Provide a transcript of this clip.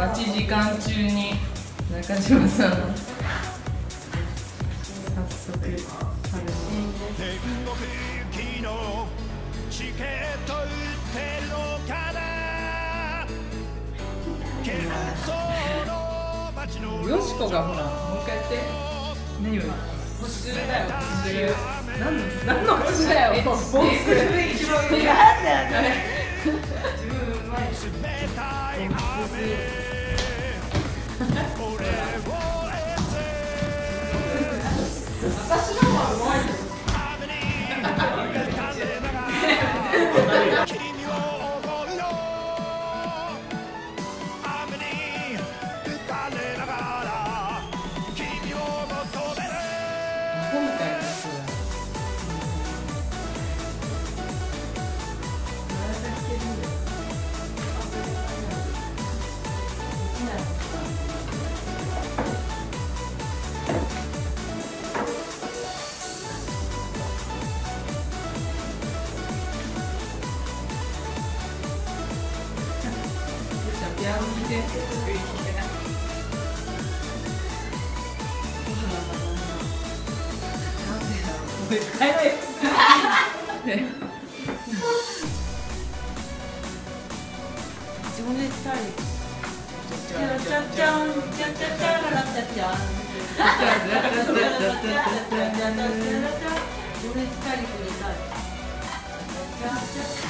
待ち時間中に中島さん早速チケット売って。るのかな喧騒の街のよしこがほらもう一回やって。何より星鶴だよ。星鶴何の何の星だよボスで一番上がなんだよ。自 Bedtime, Amen. あんま。自分でしたい。チャチ、